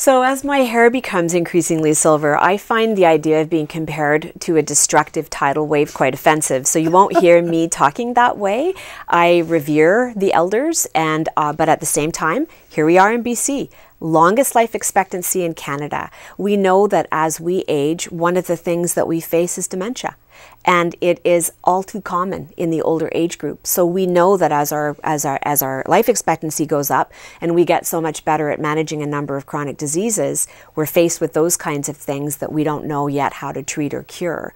So, as my hair becomes increasingly silver, I find the idea of being compared to a destructive tidal wave quite offensive. So, you won't hear me talking that way. I revere the elders, and uh, but at the same time, here we are in BC longest life expectancy in Canada. We know that as we age, one of the things that we face is dementia. And it is all too common in the older age group. So we know that as our as our as our life expectancy goes up and we get so much better at managing a number of chronic diseases, we're faced with those kinds of things that we don't know yet how to treat or cure.